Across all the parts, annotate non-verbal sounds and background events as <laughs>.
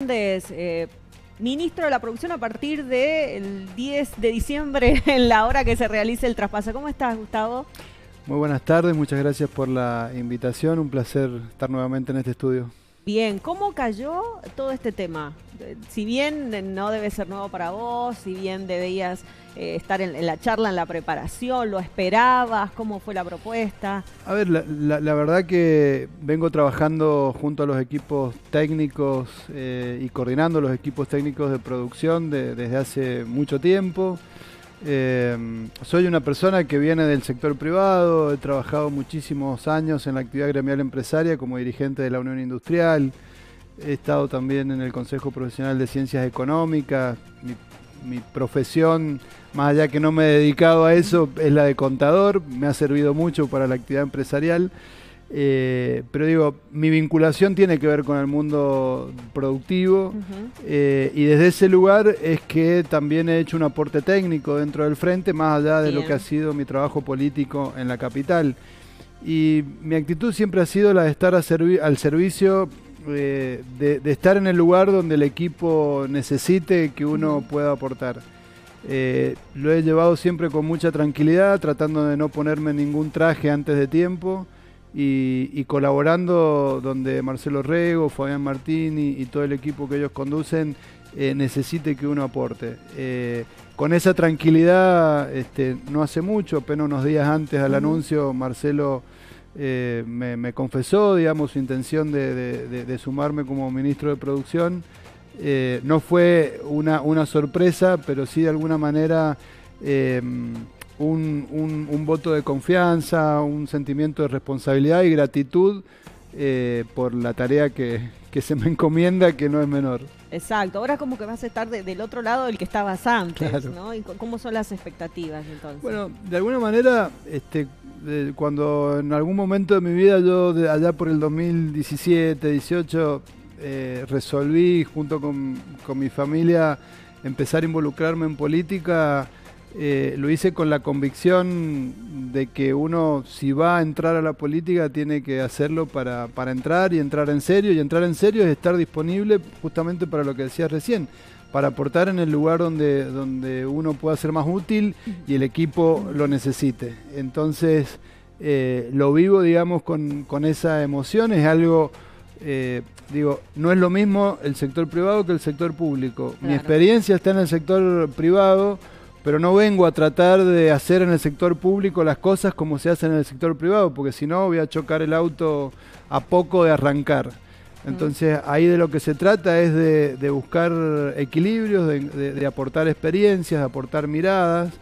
Eh, ministro de la Producción a partir del 10 de diciembre, <laughs> en la hora que se realice el traspaso. ¿Cómo estás, Gustavo? Muy buenas tardes, muchas gracias por la invitación. Un placer estar nuevamente en este estudio. Bien, ¿cómo cayó todo este tema? Si bien no debe ser nuevo para vos, si bien debías eh, estar en, la charla, en la preparación, ¿lo esperabas? ¿Cómo fue la propuesta? A ver, la, verdad que vengo trabajando junto a los equipos técnicos eh, y coordinando los equipos técnicos de producción desde hace mucho tiempo. Eh, soy una persona que viene del sector privado, he trabajado muchísimos años en la actividad gremial empresaria como dirigente de la Unión Industrial, he estado también en el Consejo Profesional de Ciencias Económicas, mi, profesión, más allá que no me he dedicado a eso, es la de contador, me ha servido mucho para la actividad empresarial. Eh, pero digo, mi vinculación tiene que ver con el mundo productivo eh, y desde ese lugar es que también he hecho un aporte técnico dentro del frente, más allá de lo que ha sido mi trabajo político en la capital. Y mi actitud siempre ha sido la de estar al servicio eh, de, estar en el lugar donde el equipo necesite que uno pueda aportar. lo he llevado siempre con mucha tranquilidad, tratando de no ponerme ningún traje antes de tiempo y, colaborando donde Marcelo Rego, Fabián Martín y, todo el equipo que ellos conducen eh, necesite que uno aporte. Eh, con esa tranquilidad, este, no hace mucho, apenas unos días antes del anuncio, Marcelo eh, me, confesó, digamos, su intención de, sumarme como ministro de producción. no fue una, una, sorpresa, pero sí de alguna manera un, voto de confianza, un sentimiento de responsabilidad y gratitud eh, por la tarea que, se me encomienda, que no es menor. Exacto, ahora como que vas a estar del otro lado del que estabas antes, ¿no? ¿Y cómo son las expectativas entonces? Bueno, de alguna manera, este, cuando en algún momento de mi vida, yo de allá por el 2017, 18, eh, resolví junto con, con mi familia empezar a involucrarme en política, eh, lo hice con la convicción de que uno, si va a entrar a la política, tiene que hacerlo para, para entrar y entrar en serio. Y entrar en serio es estar disponible justamente para lo que decías recién, para aportar en el lugar donde, donde uno pueda ser más útil y el equipo lo necesite. Entonces, eh, lo vivo, digamos, con, con, esa emoción. Es algo, eh, digo, no es lo mismo el sector privado que el sector público. Mi experiencia está en el sector privado pero no vengo a tratar de hacer en el sector público las cosas como se hacen en el sector privado, porque si no voy a chocar el auto a poco de arrancar. Entonces ahí de lo que se trata es de, buscar equilibrios, de, aportar experiencias, de aportar miradas,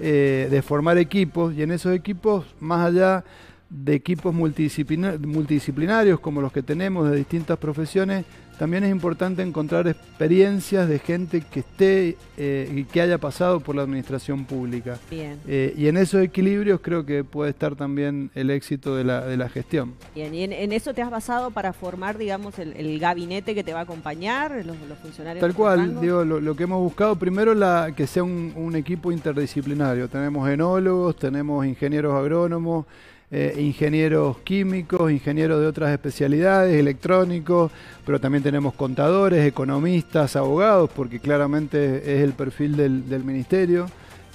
eh, de formar equipos y en esos equipos, más allá de equipos multidisciplinarios como los que tenemos de distintas profesiones, también es importante encontrar experiencias de gente que esté eh, y que haya pasado por la administración pública. Eh, y en esos equilibrios creo que puede estar también el éxito de la, de la gestión. Bien, y en, eso te has basado para formar, digamos, el, gabinete que te va a acompañar, los, funcionarios. Tal cual, digo, lo, que hemos buscado primero la que sea un, un equipo interdisciplinario. Tenemos enólogos, tenemos ingenieros agrónomos. Eh, ingenieros químicos, ingenieros de otras especialidades, electrónicos, pero también tenemos contadores, economistas, abogados, porque claramente es el perfil del, ministerio.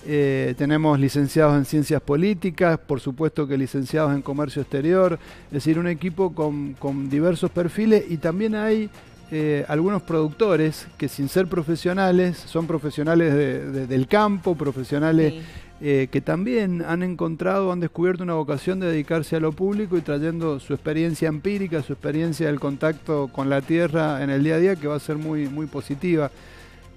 Eh, tenemos licenciados en ciencias políticas, por supuesto que licenciados en comercio exterior, es decir, un equipo con, diversos perfiles y también hay eh, algunos productores que sin ser profesionales, son profesionales del campo, profesionales eh, que también han encontrado, han descubierto una vocación de dedicarse a lo público y trayendo su experiencia empírica, su experiencia del contacto con la tierra en el día a día, que va a ser muy, muy positiva.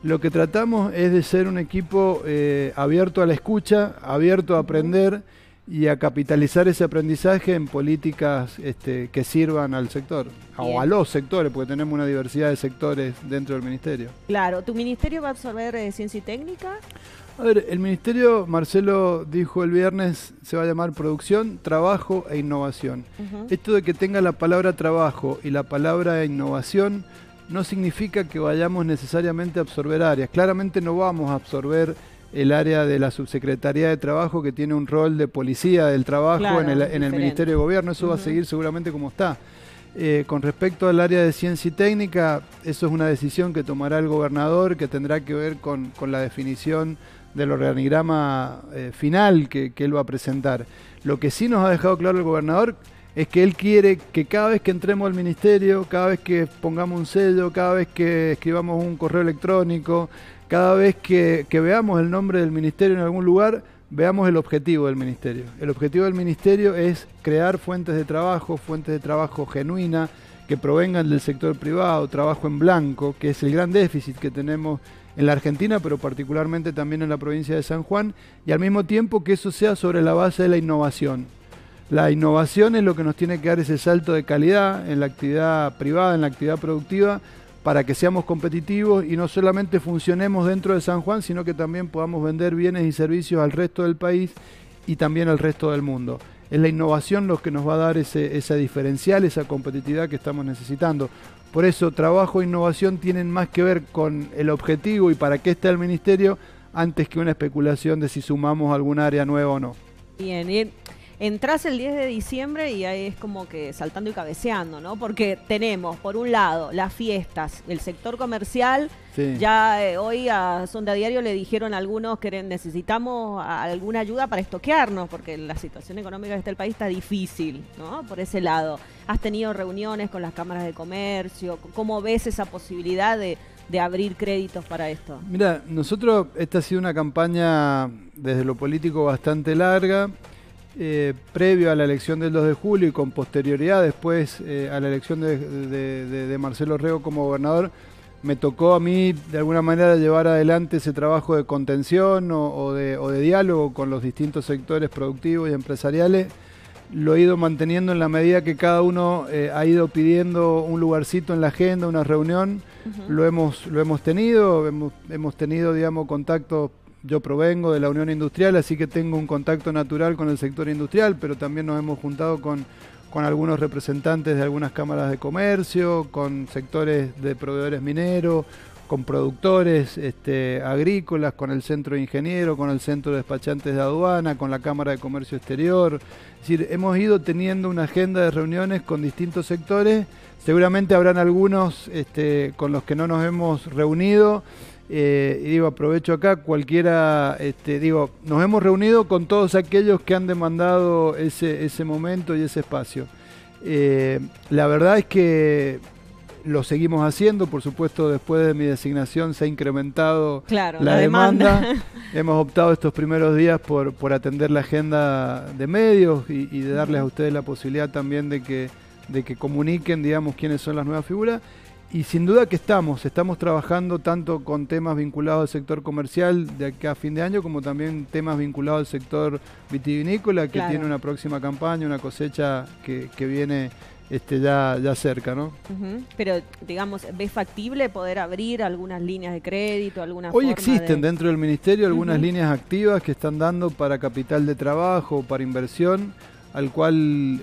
Lo que tratamos es de ser un equipo eh, abierto a la escucha, abierto a aprender y a capitalizar ese aprendizaje en políticas este, que sirvan al sector o a los sectores, porque tenemos una diversidad de sectores dentro del ministerio. Claro, ¿tu ministerio va a absorber eh, ciencia y técnica? A ver, el ministerio, Marcelo dijo el viernes, se va a llamar producción, trabajo e innovación. Esto de que tenga la palabra trabajo y la palabra innovación no significa que vayamos necesariamente a absorber áreas. Claramente no vamos a absorber el área de la subsecretaría de trabajo que tiene un rol de policía del trabajo en el, Ministerio de Gobierno. Eso va a seguir seguramente como está. Eh, con respecto al área de ciencia y técnica, eso es una decisión que tomará el gobernador, que tendrá que ver con, la definición del organigrama eh, final que, que, él va a presentar. Lo que sí nos ha dejado claro el gobernador es que él quiere que cada vez que entremos al ministerio, cada vez que pongamos un sello, cada vez que escribamos un correo electrónico, cada vez que, veamos el nombre del ministerio en algún lugar, veamos el objetivo del ministerio. El objetivo del ministerio es crear fuentes de trabajo, fuentes de trabajo genuina, que provengan del sector privado, trabajo en blanco, que es el gran déficit que tenemos en la Argentina, pero particularmente también en la provincia de San Juan, y al mismo tiempo que eso sea sobre la base de la innovación. La innovación es lo que nos tiene que dar ese salto de calidad en la actividad privada, en la actividad productiva, para que seamos competitivos y no solamente funcionemos dentro de San Juan, sino que también podamos vender bienes y servicios al resto del país y también al resto del mundo. Es la innovación lo que nos va a dar ese, esa diferencial, esa competitividad que estamos necesitando. Por eso trabajo e innovación tienen más que ver con el objetivo y para qué está el ministerio antes que una especulación de si sumamos algún área nueva o no. Bien, bien entras el 10 de diciembre y ahí es como que saltando y cabeceando, ¿no? Porque tenemos, por un lado, las fiestas, el sector comercial. Ya eh, hoy a Sonda Diario le dijeron algunos que necesitamos alguna ayuda para estoquearnos, porque la situación económica de este país está difícil, ¿no? Por ese lado. ¿Has tenido reuniones con las cámaras de comercio? ¿Cómo ves esa posibilidad de, de abrir créditos para esto? Mira, nosotros, esta ha sido una campaña desde lo político bastante larga. Eh, previo a la elección del 2 de julio y con posterioridad después eh, a la elección de, Marcelo Rego como gobernador, me tocó a mí de alguna manera llevar adelante ese trabajo de contención o, de, diálogo con los distintos sectores productivos y empresariales. Lo he ido manteniendo en la medida que cada uno eh, ha ido pidiendo un lugarcito en la agenda, una reunión. lo, hemos, lo hemos tenido, hemos, hemos tenido, digamos, contactos yo provengo de la Unión Industrial, así que tengo un contacto natural con el sector industrial, pero también nos hemos juntado con, algunos representantes de algunas cámaras de comercio, con sectores de proveedores mineros, con productores este, agrícolas, con el centro de ingeniero, con el centro de despachantes de aduana, con la Cámara de Comercio Exterior. Es decir, hemos ido teniendo una agenda de reuniones con distintos sectores. Seguramente habrán algunos este, con los que no nos hemos reunido eh, y digo, aprovecho acá, cualquiera, este, digo, nos hemos reunido con todos aquellos que han demandado ese, ese momento y ese espacio. Eh, la verdad es que lo seguimos haciendo, por supuesto, después de mi designación se ha incrementado la, demanda. <laughs> Hemos optado estos primeros días por, por atender la agenda de medios y, y de darles a ustedes la posibilidad también de que, de que comuniquen, digamos, quiénes son las nuevas figuras y sin duda que estamos, estamos trabajando tanto con temas vinculados al sector comercial de acá a fin de año, como también temas vinculados al sector vitivinícola, que tiene una próxima campaña, una cosecha que, viene este, ya, ya cerca, ¿no? Pero, digamos, ¿ves factible poder abrir algunas líneas de crédito, algunas Hoy existen dentro del Ministerio algunas líneas activas que están dando para capital de trabajo, para inversión, al cual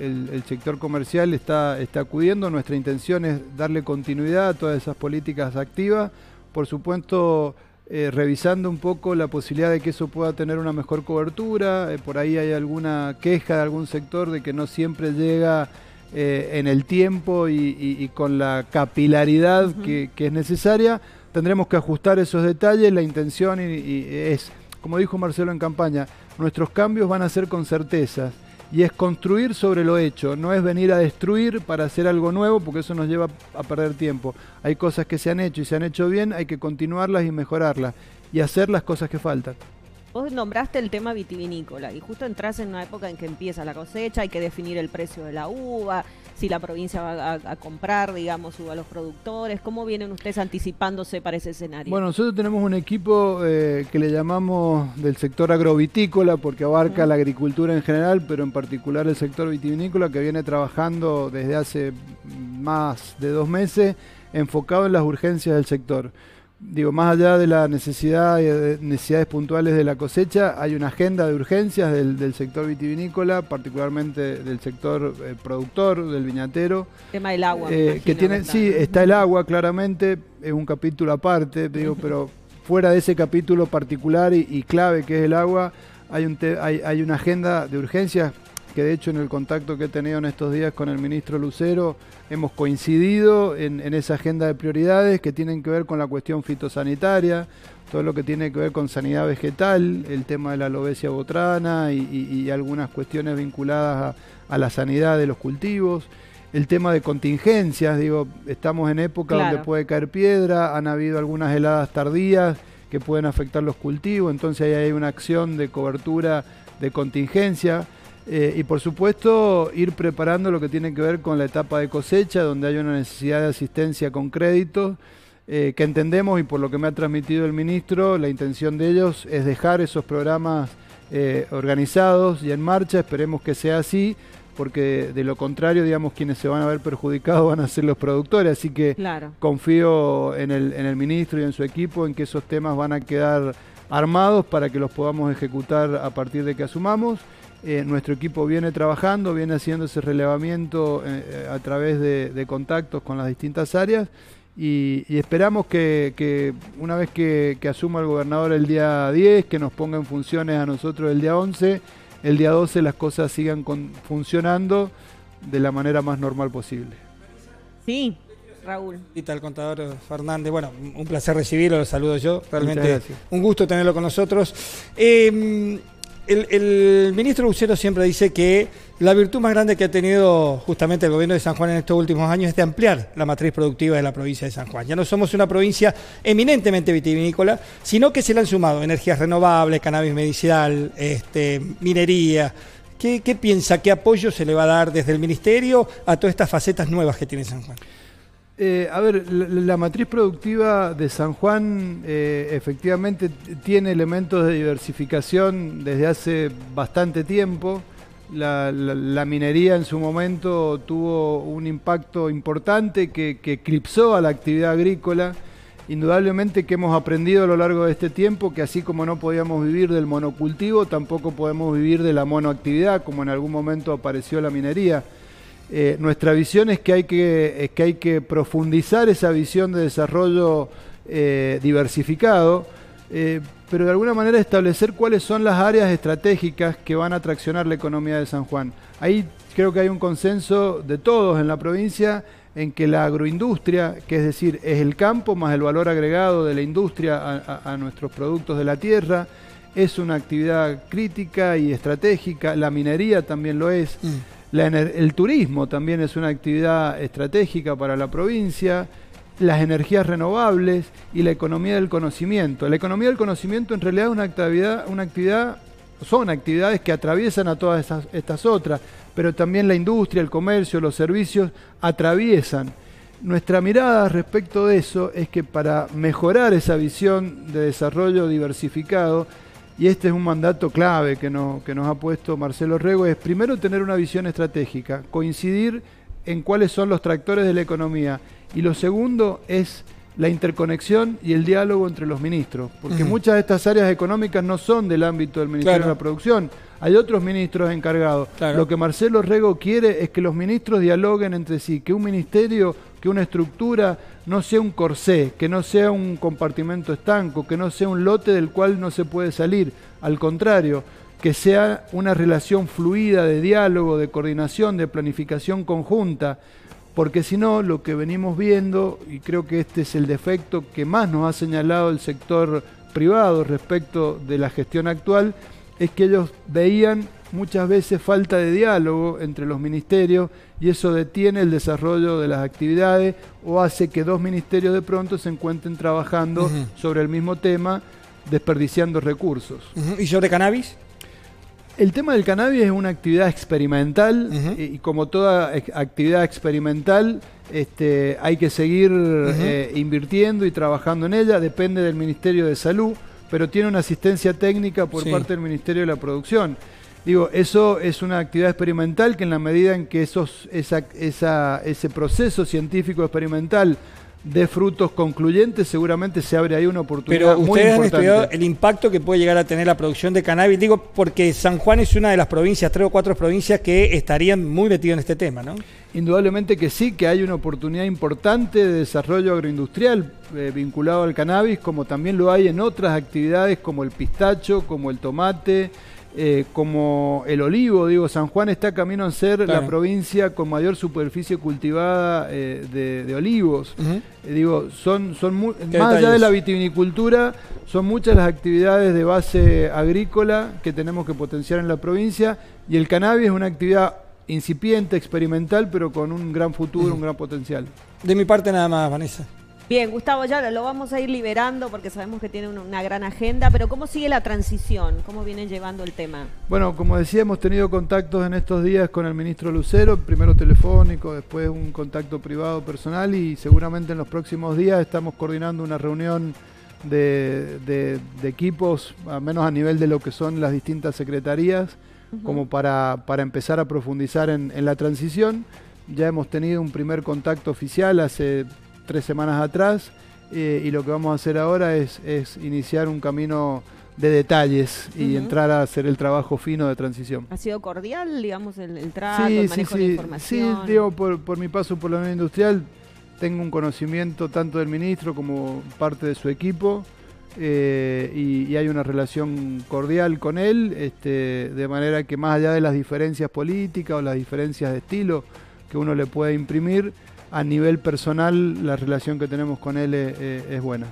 el, sector comercial está, está acudiendo. Nuestra intención es darle continuidad a todas esas políticas activas, por supuesto eh, revisando un poco la posibilidad de que eso pueda tener una mejor cobertura. Eh, por ahí hay alguna queja de algún sector de que no siempre llega eh, en el tiempo y, con la capilaridad que, es necesaria. Tendremos que ajustar esos detalles. La intención es, como dijo Marcelo en campaña, nuestros cambios van a ser con certezas y es construir sobre lo hecho, no es venir a destruir para hacer algo nuevo, porque eso nos lleva a perder tiempo. Hay cosas que se han hecho y se han hecho bien, hay que continuarlas y mejorarlas y hacer las cosas que faltan. Vos nombraste el tema vitivinícola y justo entras en una época en que empieza la cosecha, hay que definir el precio de la uva, si la provincia va a, comprar, digamos, uva a los productores. ¿Cómo vienen ustedes anticipándose para ese escenario? Bueno, nosotros tenemos un equipo eh, que le llamamos del sector agrovitícola porque abarca la agricultura en general, pero en particular el sector vitivinícola que viene trabajando desde hace más de dos meses enfocado en las urgencias del sector digo, más allá de la necesidad y de necesidades puntuales de la cosecha, hay una agenda de urgencias del, sector vitivinícola, particularmente del sector eh, productor, del viñatero. El tema del agua. Eh, que tiene, sí, está el agua, claramente, es un capítulo aparte, digo, pero <laughs> fuera de ese capítulo particular y, clave que es el agua, hay, un hay, hay una agenda de urgencias que de hecho en el contacto que he tenido en estos días con el ministro Lucero hemos coincidido en, esa agenda de prioridades que tienen que ver con la cuestión fitosanitaria, todo lo que tiene que ver con sanidad vegetal, el tema de la alobesia botrana y, algunas cuestiones vinculadas a, la sanidad de los cultivos. El tema de contingencias, digo, estamos en época donde puede caer piedra, han habido algunas heladas tardías que pueden afectar los cultivos, entonces ahí hay una acción de cobertura de contingencia. Eh, y por supuesto ir preparando lo que tiene que ver con la etapa de cosecha, donde hay una necesidad de asistencia con créditos, eh, que entendemos y por lo que me ha transmitido el ministro, la intención de ellos es dejar esos programas eh, organizados y en marcha, esperemos que sea así, porque de lo contrario, digamos, quienes se van a ver perjudicados van a ser los productores, así que confío en el, en el ministro y en su equipo en que esos temas van a quedar armados para que los podamos ejecutar a partir de que asumamos. Eh, nuestro equipo viene trabajando, viene haciendo ese relevamiento eh, a través de, contactos con las distintas áreas y, esperamos que, una vez que, asuma el gobernador el día 10, que nos ponga en funciones a nosotros el día 11, el día 12 las cosas sigan funcionando de la manera más normal posible. Sí, Raúl. Y tal contador Fernández, bueno, un placer recibirlo, lo saludo yo, realmente un gusto tenerlo con nosotros. Eh, el, ministro Lucero siempre dice que la virtud más grande que ha tenido justamente el gobierno de San Juan en estos últimos años es de ampliar la matriz productiva de la provincia de San Juan. Ya no somos una provincia eminentemente vitivinícola, sino que se le han sumado energías renovables, cannabis medicinal, este, minería. ¿Qué, ¿Qué piensa, qué apoyo se le va a dar desde el ministerio a todas estas facetas nuevas que tiene San Juan? Eh, a ver, la, matriz productiva de San Juan eh, efectivamente tiene elementos de diversificación desde hace bastante tiempo. La, minería en su momento tuvo un impacto importante que, que, eclipsó a la actividad agrícola. Indudablemente que hemos aprendido a lo largo de este tiempo que así como no podíamos vivir del monocultivo, tampoco podemos vivir de la monoactividad, como en algún momento apareció la minería. Eh, nuestra visión es que, hay que, que hay que profundizar esa visión de desarrollo eh, diversificado, eh, pero de alguna manera establecer cuáles son las áreas estratégicas que van a traccionar la economía de San Juan. Ahí creo que hay un consenso de todos en la provincia en que la agroindustria, que es decir, es el campo más el valor agregado de la industria a, nuestros productos de la tierra, es una actividad crítica y estratégica, la minería también lo es. Mm el turismo también es una actividad estratégica para la provincia, las energías renovables y la economía del conocimiento. La economía del conocimiento en realidad es una actividad, una actividad son actividades que atraviesan a todas estas otras, pero también la industria, el comercio, los servicios atraviesan. Nuestra mirada respecto de eso es que para mejorar esa visión de desarrollo diversificado, y este es un mandato clave que, que nos ha puesto Marcelo Rego, es primero tener una visión estratégica, coincidir en cuáles son los tractores de la economía. Y lo segundo es la interconexión y el diálogo entre los ministros, porque muchas de estas áreas económicas no son del ámbito del Ministerio de la Producción, hay otros ministros encargados. Lo que Marcelo Rego quiere es que los ministros dialoguen entre sí, que un ministerio, que una estructura no sea un corsé, que no sea un compartimento estanco, que no sea un lote del cual no se puede salir, al contrario, que sea una relación fluida de diálogo, de coordinación, de planificación conjunta, porque si no, lo que venimos viendo, y creo que este es el defecto que más nos ha señalado el sector privado respecto de la gestión actual, es que ellos veían muchas veces falta de diálogo entre los ministerios y eso detiene el desarrollo de las actividades o hace que dos ministerios de pronto se encuentren trabajando sobre el mismo tema, desperdiciando recursos. ¿Y sobre cannabis? El tema del cannabis es una actividad experimental y, como toda actividad experimental este, hay que seguir eh, invirtiendo y trabajando en ella, depende del Ministerio de Salud pero tiene una asistencia técnica por parte del Ministerio de la Producción. Digo, eso es una actividad experimental que en la medida en que esos, esa, esa, ese proceso científico experimental de frutos concluyentes, seguramente se abre ahí una oportunidad. Pero ustedes han estudiado el impacto que puede llegar a tener la producción de cannabis, digo, porque San Juan es una de las provincias, tres o cuatro provincias que estarían muy metidas en este tema, ¿no? Indudablemente que sí, que hay una oportunidad importante de desarrollo agroindustrial eh, vinculado al cannabis, como también lo hay en otras actividades como el pistacho, como el tomate, eh, como el olivo, digo, San Juan está camino a ser la provincia con mayor superficie cultivada de, olivos. digo, son, son más allá de la vitivinicultura, son muchas las actividades de base agrícola que tenemos que potenciar en la provincia y el cannabis es una actividad incipiente, experimental, pero con un gran futuro, un gran potencial. De mi parte nada más, Vanessa. Bien, Gustavo, ya lo vamos a ir liberando porque sabemos que tiene una, gran agenda, pero ¿cómo sigue la transición? ¿Cómo vienen llevando el tema? Bueno, como decía, hemos tenido contactos en estos días con el ministro Lucero, primero telefónico, después un contacto privado personal y seguramente en los próximos días estamos coordinando una reunión de, equipos, al menos a nivel de lo que son las distintas secretarías, como para, para, empezar a profundizar en, en la transición. Ya hemos tenido un primer contacto oficial hace tres semanas atrás eh, y lo que vamos a hacer ahora es, iniciar un camino de detalles y entrar a hacer el trabajo fino de transición. ¿Ha sido cordial, digamos, el, trato, el manejo de información? Sí, digo, por, mi paso por la Unión Industrial, tengo un conocimiento tanto del ministro como parte de su equipo eh, y, hay una relación cordial con él, este, de manera que más allá de las diferencias políticas o las diferencias de estilo que uno le puede imprimir, a nivel personal la relación que tenemos con él es, buena.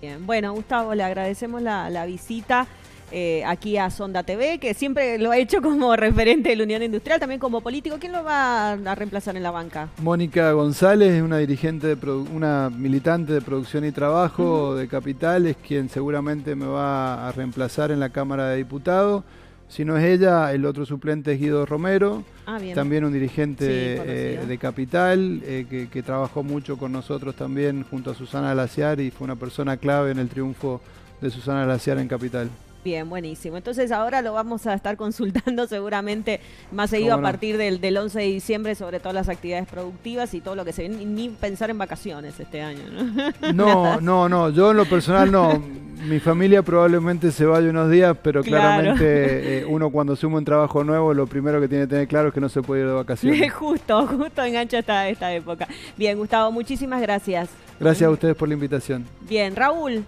Bien, bueno, Gustavo, le agradecemos la, visita. Eh, aquí a Sonda TV, que siempre lo ha hecho como <laughs> referente de la Unión Industrial, también como político. ¿Quién lo va a reemplazar en la banca? Mónica González es una dirigente, de una militante de producción y trabajo de Capitales, quien seguramente me va a reemplazar en la Cámara de Diputados. Si no es ella, el otro suplente es Guido Romero, ah, también un dirigente eh, de Capital, eh, que, trabajó mucho con nosotros también junto a Susana Glaciar y fue una persona clave en el triunfo de Susana Glaciar en Capital. Bien, buenísimo. Entonces ahora lo vamos a estar consultando <laughs> seguramente más seguido a partir del, del, 11 de diciembre sobre todas las actividades productivas y todo lo que se viene, ni pensar en vacaciones este año. ¿no? <laughs> no, no, no, yo en lo personal no. Mi familia probablemente se vaya unos días, pero claramente eh, uno cuando suma un trabajo nuevo, lo primero que tiene que tener claro es que no se puede ir de vacaciones. <laughs> justo, justo engancha esta, esta época. Bien, Gustavo, muchísimas gracias. Gracias a ustedes por la invitación. Bien, Raúl.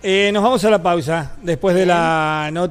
Eh, nos vamos a la pausa después de la nota.